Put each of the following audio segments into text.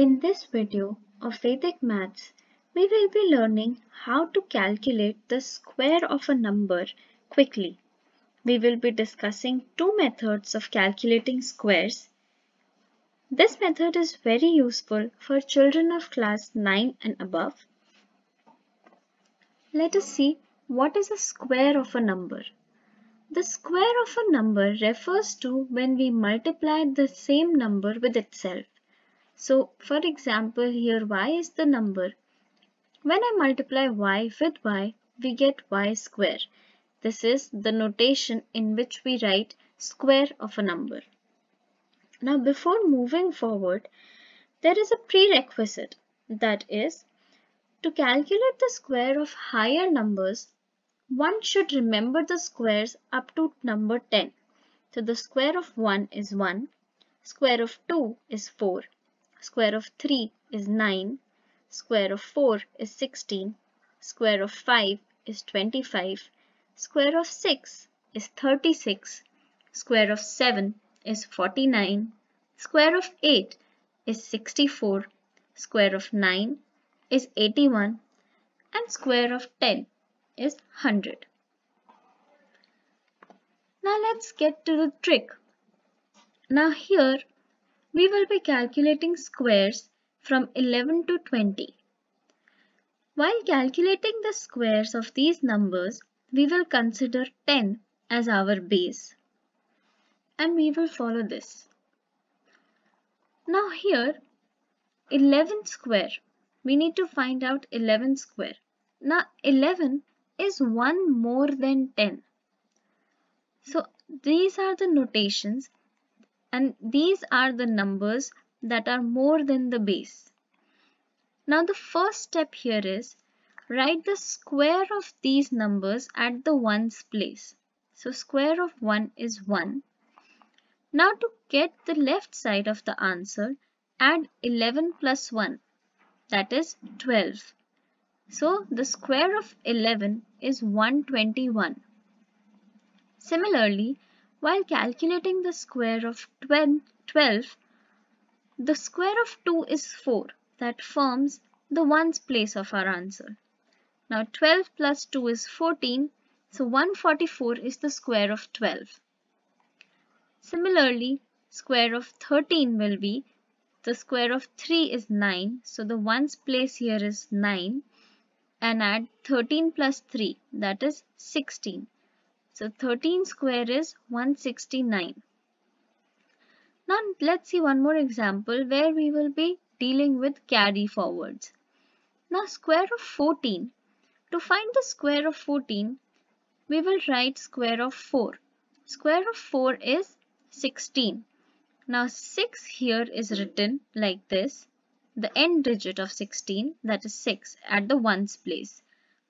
In this video of Vedic Maths, we will be learning how to calculate the square of a number quickly. We will be discussing two methods of calculating squares. This method is very useful for children of class 9 and above. Let us see what is a square of a number. The square of a number refers to when we multiply the same number with itself. So for example here y is the number. When I multiply y with y we get y square. This is the notation in which we write square of a number. Now before moving forward there is a prerequisite that is to calculate the square of higher numbers one should remember the squares up to number 10. So the square of 1 is 1, square of 2 is 4, square of 3 is 9, square of 4 is 16, square of 5 is 25, square of 6 is 36, square of 7 is 49, square of 8 is 64, square of 9 is 81 and square of 10 is 100. Now let's get to the trick. Now here we will be calculating squares from 11 to 20. While calculating the squares of these numbers, we will consider 10 as our base. And we will follow this. Now here 11 square. We need to find out 11 square. Now 11 is 1 more than 10. So these are the notations and these are the numbers that are more than the base. Now the first step here is write the square of these numbers at the ones place. So square of 1 is 1. Now to get the left side of the answer add 11 plus 1 that is 12. So the square of 11 is 121. Similarly, while calculating the square of 12, the square of 2 is 4 that forms the ones place of our answer. Now 12 plus 2 is 14 so 144 is the square of 12. Similarly, square of 13 will be the square of 3 is 9 so the ones place here is 9 and add 13 plus 3 that is 16. So 13 square is 169. Now let's see one more example where we will be dealing with carry forwards. Now square of 14. To find the square of 14 we will write square of 4. Square of 4 is 16. Now 6 here is written like this the end digit of 16 that is 6 at the ones place.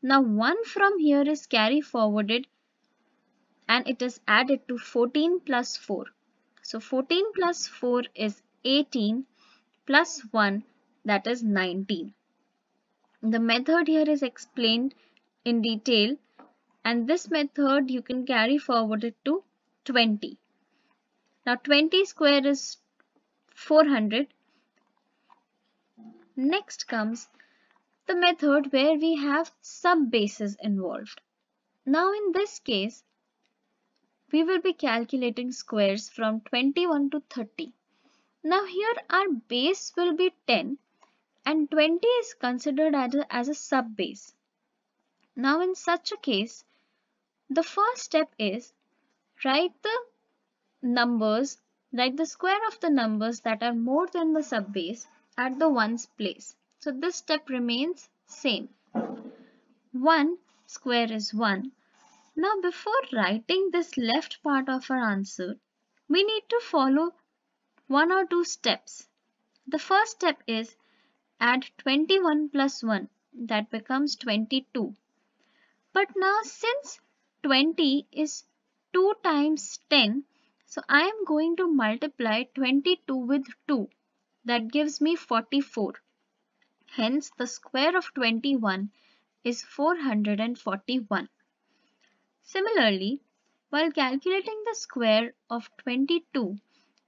Now 1 from here is carry forwarded and it is added to 14 plus 4. So 14 plus 4 is 18 plus 1 that is 19. The method here is explained in detail and this method you can carry forward it to 20. Now 20 square is 400 Next comes the method where we have sub-bases involved. Now in this case, we will be calculating squares from 21 to 30. Now here our base will be 10 and 20 is considered as a, as a sub-base. Now in such a case, the first step is write the numbers, write the square of the numbers that are more than the sub-base at the ones place. So this step remains same. 1 square is 1. Now before writing this left part of our answer, we need to follow one or two steps. The first step is add 21 plus 1 that becomes 22. But now since 20 is 2 times 10 so I am going to multiply 22 with 2 that gives me 44. Hence the square of 21 is 441. Similarly, while calculating the square of 22,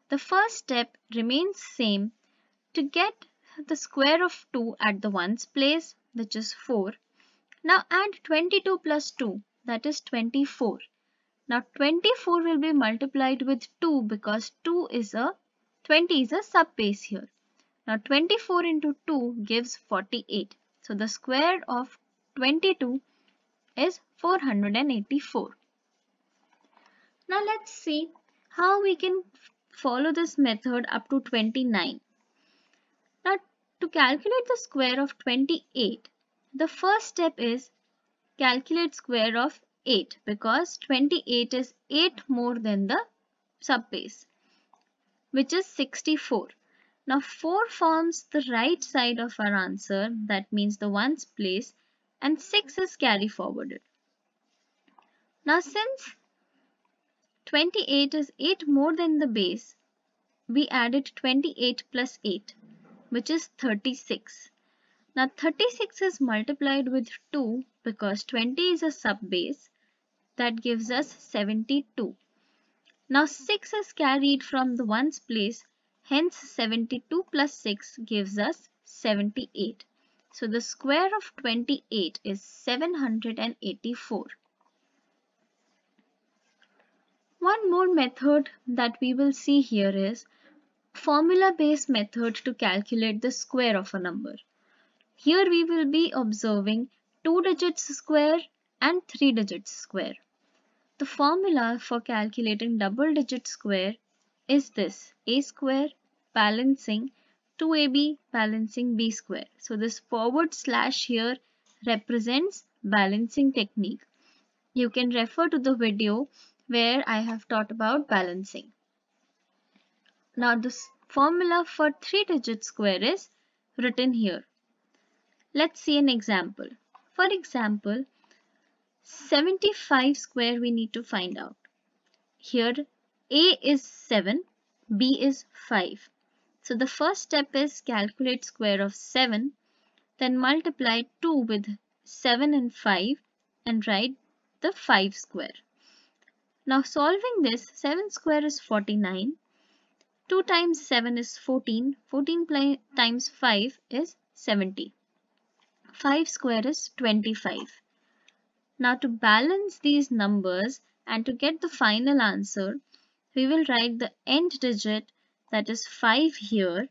the first step remains same. To get the square of 2 at the ones place which is 4. Now add 22 plus 2 that is 24. Now 24 will be multiplied with 2 because 2 is a 20 is a subbase here. Now 24 into 2 gives 48. So the square of 22 is 484. Now let's see how we can follow this method up to 29. Now to calculate the square of 28, the first step is calculate square of 8 because 28 is 8 more than the subbase which is 64. Now 4 forms the right side of our answer that means the ones place and 6 is carry forwarded. Now since 28 is 8 more than the base, we added 28 plus 8 which is 36. Now 36 is multiplied with 2 because 20 is a sub base that gives us 72. Now 6 is carried from the ones place hence 72 plus 6 gives us 78. So the square of 28 is 784. One more method that we will see here is formula based method to calculate the square of a number. Here we will be observing 2 digits square and 3 digits square. The formula for calculating double digit square is this a square balancing 2ab balancing b square. So this forward slash here represents balancing technique. You can refer to the video where I have taught about balancing. Now this formula for 3 digit square is written here. Let's see an example. For example, 75 square we need to find out. Here A is 7, B is 5. So the first step is calculate square of 7, then multiply 2 with 7 and 5 and write the 5 square. Now solving this, 7 square is 49. 2 times 7 is 14. 14 times 5 is 70. 5 square is 25. Now to balance these numbers and to get the final answer, we will write the end digit that is 5 here.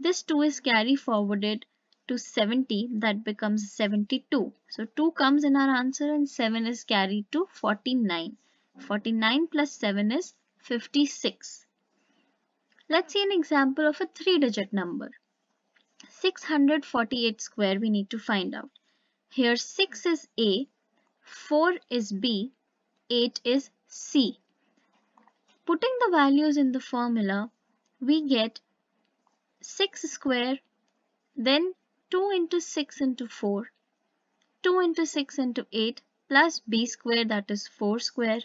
This 2 is carry forwarded to 70 that becomes 72. So 2 comes in our answer and 7 is carried to 49. 49 plus 7 is 56. Let's see an example of a three digit number. 648 square we need to find out. Here 6 is A, 4 is B, 8 is C. Putting the values in the formula, we get 6 square, then 2 into 6 into 4, 2 into 6 into 8 plus B square that is 4 square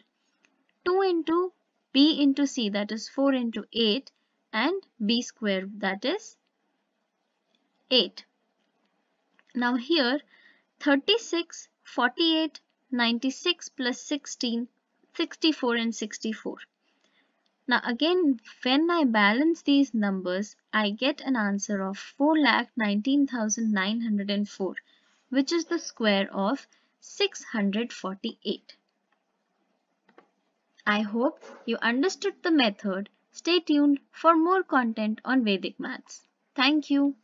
2 into b into c that is 4 into 8 and b square that is 8. Now here 36, 48, 96 plus 16, 64 and 64. Now again when I balance these numbers I get an answer of 4,19,904 which is the square of 648. I hope you understood the method. Stay tuned for more content on Vedic Maths. Thank you.